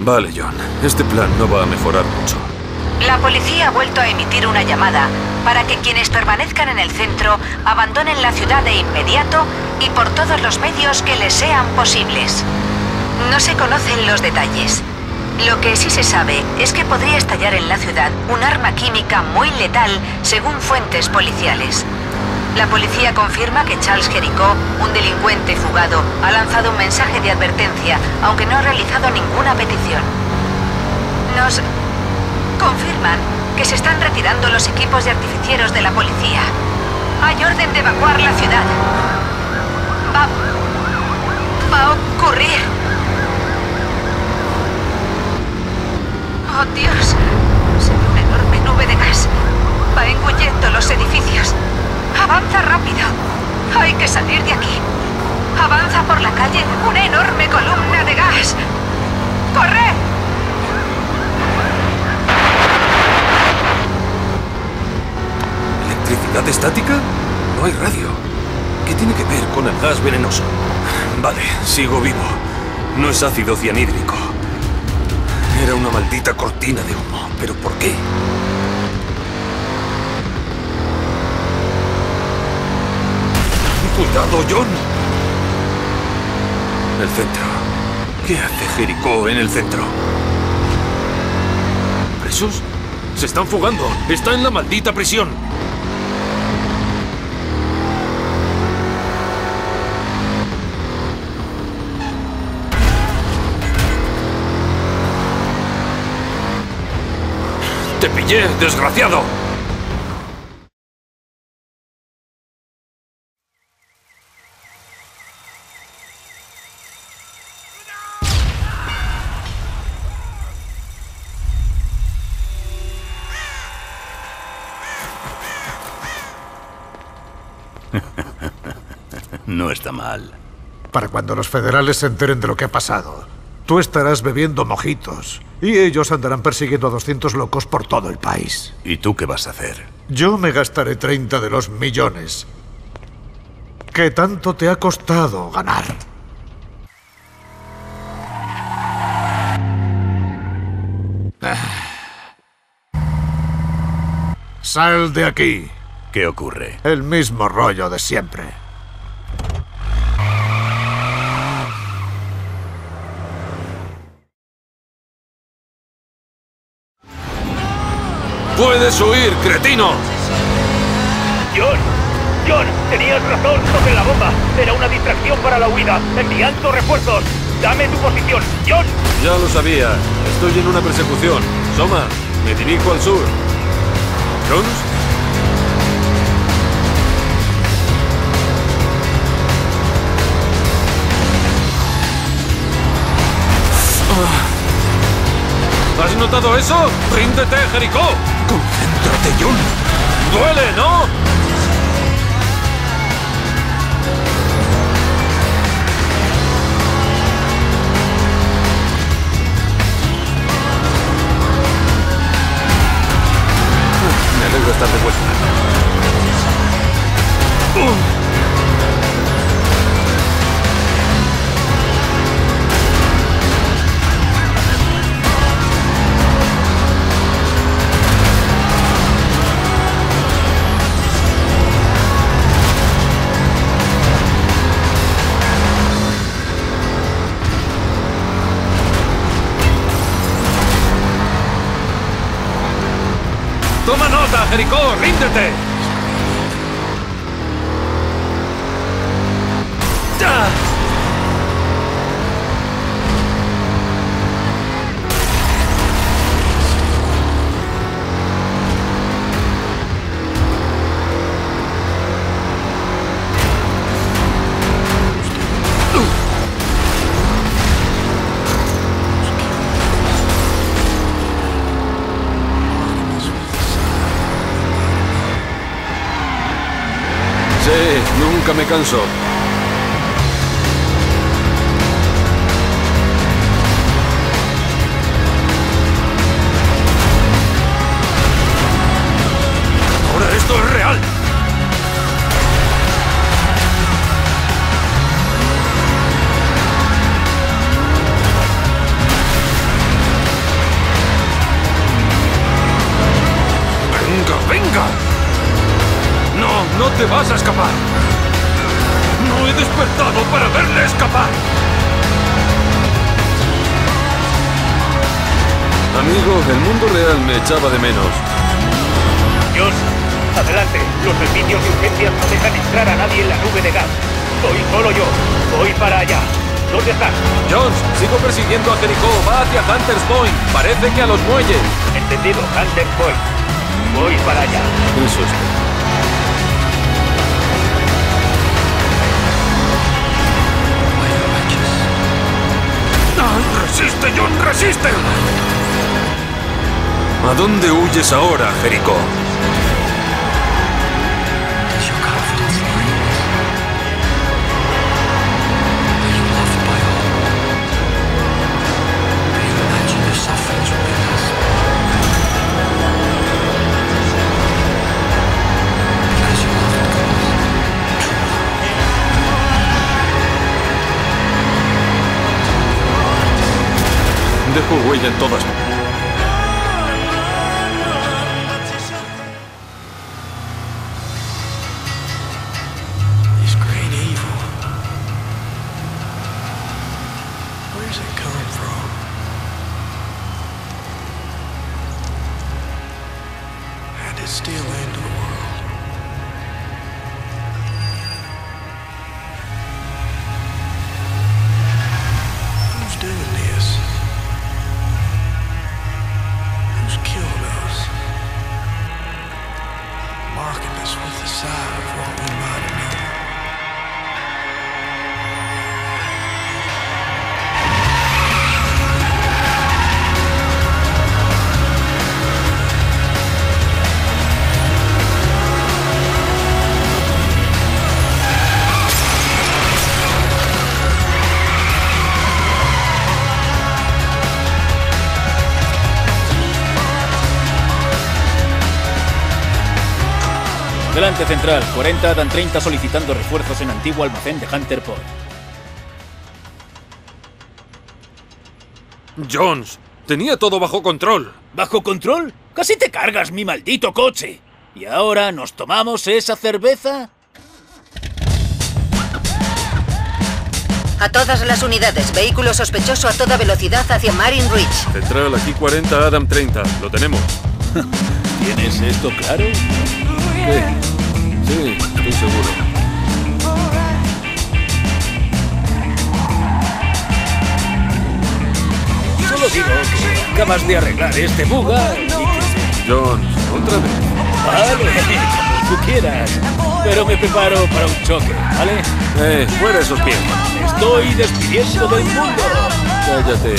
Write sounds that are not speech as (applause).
Vale, John. Este plan no va a mejorar mucho. La policía ha vuelto a emitir una llamada para que quienes permanezcan en el centro abandonen la ciudad de inmediato y por todos los medios que les sean posibles. No se conocen los detalles. Lo que sí se sabe es que podría estallar en la ciudad un arma química muy letal según fuentes policiales. La policía confirma que Charles Jericho, un delincuente fugado, ha lanzado un mensaje de advertencia, aunque no ha realizado ninguna petición. Nos confirman que se están retirando los equipos de artificieros de la policía. Hay orden de evacuar la ciudad. Va... va a ocurrir. Oh, Dios. Se una enorme nube de gas. Va engullendo los edificios. Avanza rápido. Hay que salir de aquí. Avanza por la calle una enorme columna de gas. ¡Corre! ¿Electricidad estática? No hay radio. ¿Qué tiene que ver con el gas venenoso? Vale, sigo vivo. No es ácido cianhídrico. Era una maldita cortina de humo. ¿Pero por qué? ¡Cuidado, John! El centro. ¿Qué hace Jericó en el centro? ¿Presos? ¡Se están fugando! ¡Está en la maldita prisión! ¡Te pillé, desgraciado! (laughs) No está mal. Para cuando los federales se enteren de lo que ha pasado, tú estarás bebiendo mojitos y ellos andarán persiguiendo a 200 locos por todo el país. ¿Y tú qué vas a hacer? Yo me gastaré 30 de los millones que tanto te ha costado ganar. Sal de aquí. ¿Qué ocurre? El mismo rollo de siempre. ¡Puedes huir, cretino! John, John, tenías razón sobre la bomba. Era una distracción para la huida. Enviando refuerzos. Dame tu posición, John. Ya lo sabía. Estoy en una persecución. Soma, me dirijo al sur. ¿Jones? ¿Has notado eso? ¡Ríndete, Jericó! Concéntrate, John. ¡Duele, ¿no? Federico, rindete! nunca me canso. Ahora esto es real. ¡Venga, venga! No, no te vas a escapar. No he despertado para verle escapar. Amigo, el mundo real me echaba de menos. Josh, adelante. Los servicios de urgencias no dejan entrar a nadie en la nube de gas. Soy solo yo. Voy para allá. ¿Dónde estás? Jones, sigo persiguiendo a Jericó. Va hacia Hunter's Point. Parece que a los muelles. Entendido, Hunter Point. Voy para allá. Eso ¡Resiste, John! ¡Resiste! ¿A dónde huyes ahora, Jericó? Dejo huella en todas. Delante central, 40 dan 30 solicitando refuerzos en antiguo almacén de Hunter Point. Jones, tenía todo bajo control. ¿Bajo control? Casi te cargas mi maldito coche. ¿Y ahora nos tomamos esa cerveza? A todas las unidades, vehículo sospechoso a toda velocidad hacia Marine Ridge. Central, aquí 40, Adam 30. Lo tenemos. (laughs) ¿Tienes esto claro? ¿Qué? Sí, estoy seguro. Solo digo que acabas de arreglar este buga y que... Jones, otra vez. Vale, (laughs) como tú quieras. Pero me preparo para un choque, ¿vale? Eh, fuera esos pies. Me estoy despidiendo del mundo. Cállate.